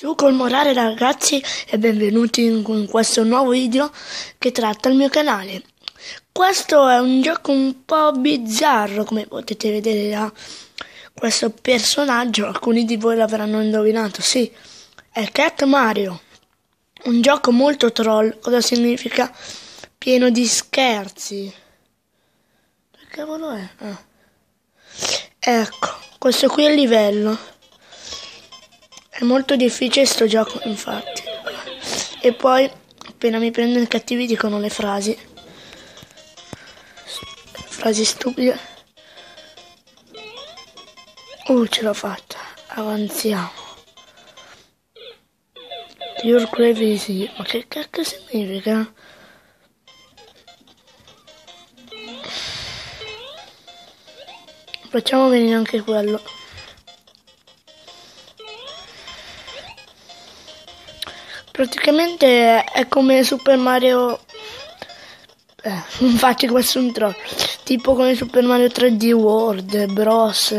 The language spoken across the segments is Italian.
Ciao col morale ragazzi e benvenuti in questo nuovo video che tratta il mio canale. Questo è un gioco un po' bizzarro come potete vedere da questo personaggio, alcuni di voi l'avranno indovinato, sì, è Cat Mario. Un gioco molto troll, cosa significa? Pieno di scherzi. Che cavolo è? Ah. Ecco, questo qui è il livello. È molto difficile sto gioco, infatti. E poi, appena mi prendono i cattivi, dicono le frasi. Frasi stupide. Uh, ce l'ho fatta. Avanziamo. Your crazy. Ma che cacchio significa? Facciamo venire anche quello. Praticamente è come Super Mario. Eh, infatti questo è un troll. Tipo come Super Mario 3D World, Bros.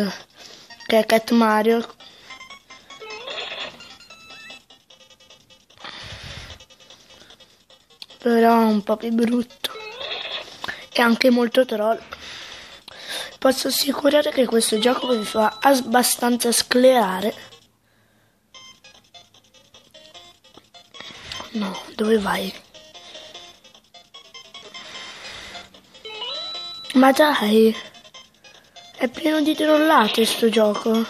Che è Cat Mario. Però un po' più brutto. E anche molto troll. Posso assicurare che questo gioco vi fa abbastanza sclerare. No, dove vai? Ma dai, è pieno di trollate sto gioco.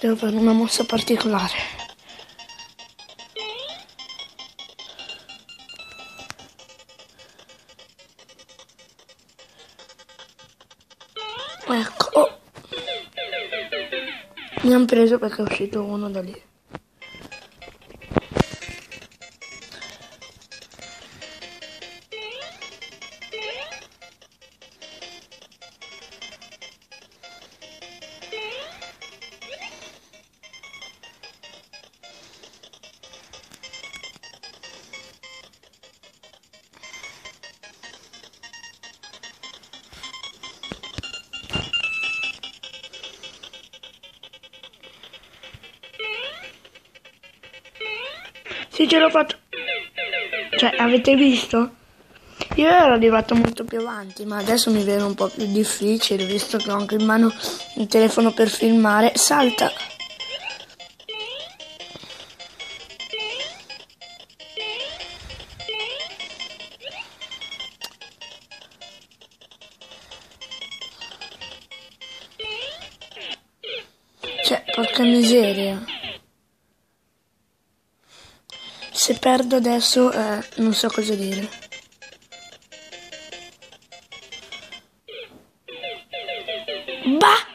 Devo fare una mossa particolare. Ecco. Oh. Mi hanno preso perché è uscito uno da lì. Sì, ce l'ho fatto. Cioè, avete visto? Io ero arrivato molto più avanti, ma adesso mi vedo un po' più difficile, visto che ho anche in mano il telefono per filmare. Salta! Cioè, porca miseria. Se perdo adesso eh, non so cosa dire. Bah!